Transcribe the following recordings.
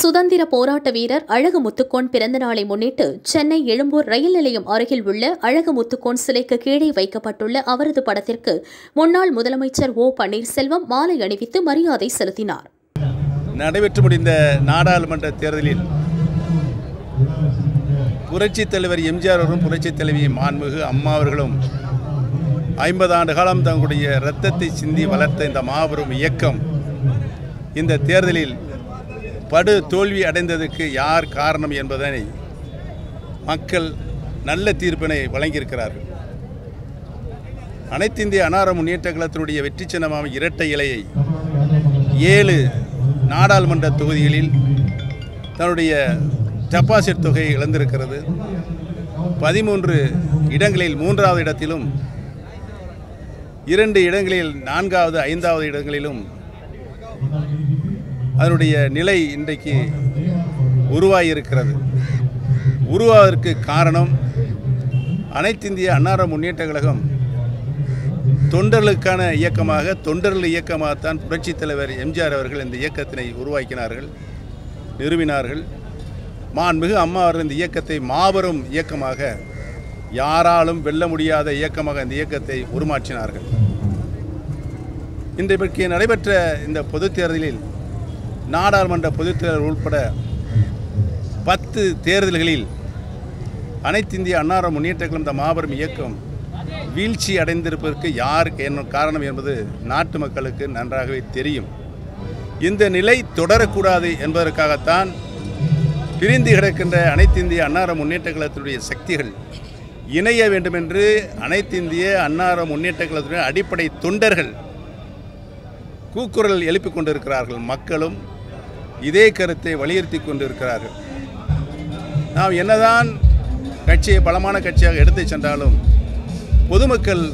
சுதந்திர போராட்ட வீரர் அழகு முத்துக்கோன் பிறந்த நாளை முன்னிட்டு சென்னை எழும்பூர் ரயில் நிலையம் அருகில் உள்ள அழகு முத்துக்கோன் சிலைக்கு கீழே வைக்கப்பட்டுள்ள அவரது படத்திற்கு முன்னாள் முதலமைச்சர் ஓ பன்னீர்செல்வம் மாலை அணிவித்து மரியாதை செலுத்தினார். நடைபெற்று முடிந்த நாடாளுமன்ற தேர்தலில் புரட்சித் தலைவர் எம்ஜிஆர் அவர்களும் புரட்சித் தலைவி மாண்புமிகு அம்மா அவர்களும் ஐம்பது ஆண்டு காலம் தங்களுடைய இரத்தத்தை சிந்தி வளர்த்த இந்த மாபெரும் இயக்கம் இந்த தேர்தலில் படு தோல்வி அடைந்ததற்கு யார் காரணம் என்பதனை மக்கள் நல்ல தீர்ப்பினை வழங்கியிருக்கிறார்கள். அனைத்திந்திய அனார முன்னேற்ற கழகத்தினுடைய வெற்றி சின்னமாக இரட்டை இலையை ஏழு நாடாளுமன்ற தொகுதிகளில் தன்னுடைய டெபாசிட் தொகையை இழந்திருக்கிறது. பதிமூன்று இடங்களில் மூன்றாவது இடத்திலும் இரண்டு இடங்களில் நான்காவது ஐந்தாவது இடங்களிலும் அதனுடைய நிலை இன்றைக்கு உருவாகியிருக்கிறது உருவாவதற்கு காரணம் அனைத்திந்திய அன்னார முன்னேற்ற கழகம் தொண்டர்களுக்கான இயக்கமாக தொண்டர்கள் இயக்கமாகத்தான் புரட்சித் தலைவர் எம்ஜிஆர் அவர்கள் இந்த இயக்கத்தினை உருவாக்கினார்கள் நிறுவினார்கள். மாண்புமிகு அம்மா அவர்கள் இந்த இயக்கத்தை மாபெரும் இயக்கமாக யாராலும் வெல்ல முடியாத இயக்கமாக இந்த இயக்கத்தை உருமாற்றினார்கள். இன்றைக்கு நடைபெற்ற இந்த பொதுத் தேர்தலில் நாடாளுமன்ற பொதுத்தேர்தல் உட்பட பத்து தேர்தல்களில் அனைத்திந்திய அன்னார முன்னேற்ற கழகம் இந்த மாபெரும் இயக்கம் வீழ்ச்சி அடைந்திருப்பதற்கு யாருக்கு என்ன காரணம் என்பது நாட்டு மக்களுக்கு நன்றாகவே தெரியும். இந்த நிலை தொடரக்கூடாது என்பதற்காகத்தான் பிரிந்து கிடக்கின்ற அனைத்து இந்திய அன்னார முன்னேற்ற கழகத்தினுடைய சக்திகள் இணைய வேண்டுமென்று அனைத்திந்திய அன்னார முன்னேற்ற கழகத்தினுடைய அடிப்படை தொண்டர்கள் கூக்குரல் எழுப்பிக் கொண்டிருக்கிறார்கள். மக்களும் இதே கருத்தை வலியுறுத்தி கொண்டிருக்கிறார்கள். நாம் என்னதான் கட்சியை பலமான கட்சியாக எடுத்து சென்றாலும் பொதுமக்கள்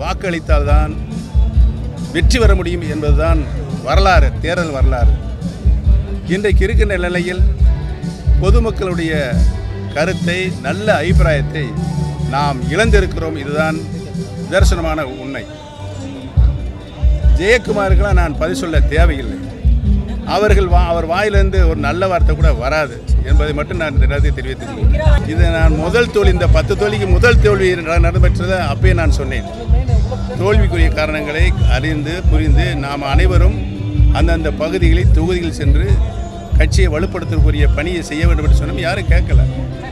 வாக்களித்தால்தான் வெற்றி பெற முடியும் என்பதுதான் வரலாறு தேர்தல் வரலாறு. இன்றைக்கு இருக்கின்ற நிலையில் பொதுமக்களுடைய கருத்தை நல்ல அபிப்பிராயத்தை நாம் இழந்திருக்கிறோம். இதுதான் நிதர்சனமான உண்மை. ஜெயக்குமாருக்கெல்லாம் நான் பதில் சொல்ல தேவையில்லை. அவர்கள் வா அவர் வாயிலிருந்து ஒரு நல்ல வார்த்தை கூட வராது என்பதை மட்டும் நான் இந்த நேரத்தில் தெரிவித்துக் கொள்கிறேன். இது நான் முதல் தோல்வி இந்த பத்து தோல்விக்கு முதல் தோல்வி நடைபெற்றதை அப்பயே நான் சொன்னேன். தோல்விக்குரிய காரணங்களை அறிந்து புரிந்து நாம் அனைவரும் அந்தந்த பகுதிகளில் தொகுதியில் சென்று கட்சியை வலுப்படுத்தக்கூடிய பணியை செய்ய வேண்டும் என்று சொன்னோம். யாரும் கேட்கல.